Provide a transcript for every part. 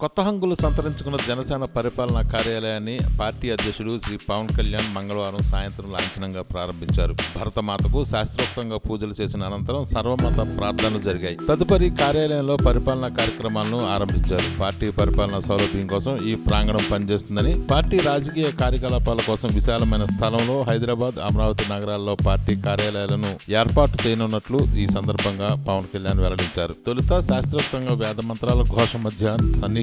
కొత్త హంగులు సంతరించుకున్న జనసేన పరిపాలనా కార్యాలయాన్ని పార్టీ అధ్యక్షుడు శ్రీ పవన్ కళ్యాణ్ మంగళవారం సాయంత్రం లాంఛనంగా ప్రారంభించారు. భరతమాతకు శాస్త్రోక్తంగా పూజలు చేసిన అనంతరం సర్వమత ప్రార్థనలు జరిగాయి. తదుపరి కార్యాలయంలో పరిపాలనా కార్యక్రమాలను ఆరంభించారు. పార్టీ పరిపాలనా సౌలభ్యం కోసం ఈ ప్రాంగణం పనిచేస్తుందని పార్టీ రాజకీయ కార్యకలాపాల కోసం విశాలమైన స్థలంలో హైదరాబాద్ అమరావతి నగరాల్లో పార్టీ కార్యాలయాలను ఏర్పాటు చేయనున్నట్లు ఈ సందర్భంగా పవన్ కళ్యాణ్ వెల్లడించారు. తొలుత శాస్త్రోక్తంగా వేద మంత్రాల ఘోష మధ్య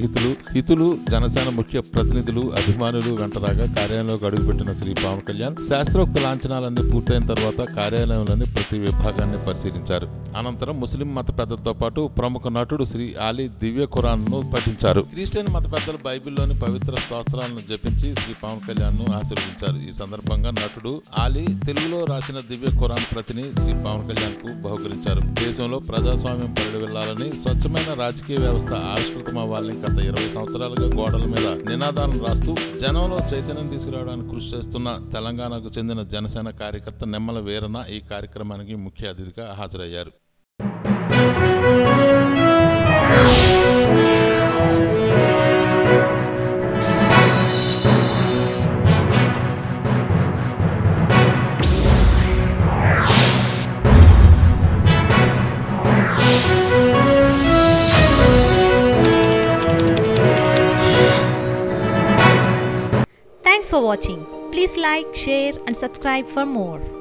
స్నేహితులు హితులు జనసేన ముఖ్య ప్రతినిధులు అభిమానులు వెంటరాగా కార్యాలయంలోకి అడుగుపెట్టిన శ్రీ పవన్ కళ్యాణ్ శాస్త్రోక్త లాంఛనాలన్నీ పూర్తయిన తర్వాత కార్యాలయంలోని ప్రతి విభాగాన్ని పరిశీలించారు. అనంతరం ముస్లిం మత పెద్దలతో పాటు ప్రముఖ నటుడు శ్రీ ఆలీ దివ్య ఖురాన్ను పఠించారు. క్రిస్టియన్ మత పెద్దలు బైబిల్లోని పవిత్ర స్తోత్రాలను జపించి శ్రీ పవన్ కళ్యాణ్ను ఆశీర్వదించారు. ఈ సందర్భంగా నటుడు ఆలీ తెలుగులో రాసిన దివ్య ఖురాన్ ప్రతిని శ్రీ పవన్ కళ్యాణ్కు బహుకరించారు. దేశంలో ప్రజాస్వామ్యం పరిడి వెళ్ళాలని స్వచ్ఛమైన రాజకీయ వ్యవస్థ ఆవిష్కృతమవ్వాలని గత ఇరవై సంవత్సరాలుగా గోడల మీద నినాదాలను రాస్తూ జనంలో చైతన్యం తీసుకురావడానికి కృషి చేస్తున్న తెలంగాణకు చెందిన జనసేన కార్యకర్త నెమ్మల వీరన ఈ కార్యక్రమానికి ముఖ్య అతిథిగా హాజరయ్యారు. For watching. Please like, share and subscribe for more.